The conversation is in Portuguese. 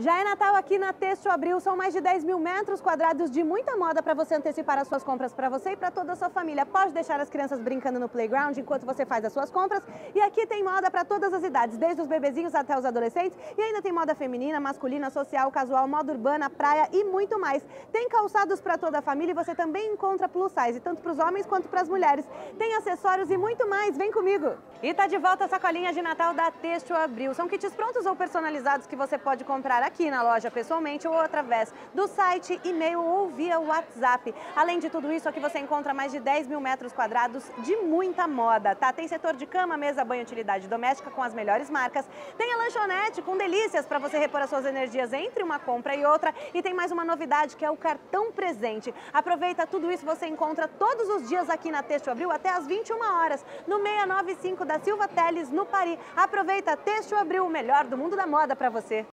Já é Natal aqui na Têxtil Abril, são mais de 10 mil metros quadrados de muita moda para você antecipar as suas compras para você e para toda a sua família. Pode deixar as crianças brincando no playground enquanto você faz as suas compras. E aqui tem moda para todas as idades, desde os bebezinhos até os adolescentes. E ainda tem moda feminina, masculina, social, casual, moda urbana, praia e muito mais. Tem calçados para toda a família e você também encontra plus size, tanto para os homens quanto para as mulheres. Tem acessórios e muito mais, vem comigo! E tá de volta a sacolinha de Natal da Têxtil Abril. São kits prontos ou personalizados que você pode comprar aqui na loja pessoalmente ou através do site, e-mail ou via WhatsApp. Além de tudo isso, aqui você encontra mais de 10 mil metros quadrados de muita moda, tá? Tem setor de cama, mesa, banho, utilidade doméstica com as melhores marcas. Tem a lanchonete com delícias para você repor as suas energias entre uma compra e outra. E tem mais uma novidade que é o cartão presente. Aproveita tudo isso, você encontra todos os dias aqui na Têxtil Abril até às 21 horas, no 695 da Silva Teles, no Paris. Aproveita Têxtil Abril, o melhor do mundo da moda para você.